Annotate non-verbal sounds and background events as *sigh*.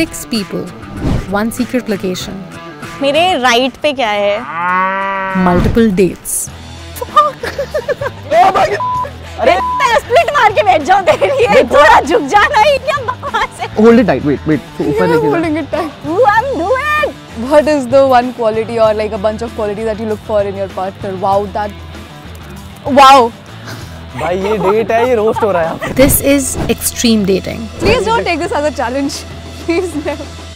Six people, one secret location, मेरे right पे क्या है multiple dates. अरे स्प्लिट मार के बैठ जाओ तेरे लिए थोड़ा झुक जाना ही क्या बकवास है Hold it tight. Wait, wait. ऊपर You're लेके holding it tight. Who I'm doing What is the one quality or like a bunch of qualities that you look for in your partner? Wow, that. Wow. भाई ये date है ये roast हो रहा है This is extreme dating. Please don't take this as a challenge. *laughs* Please no.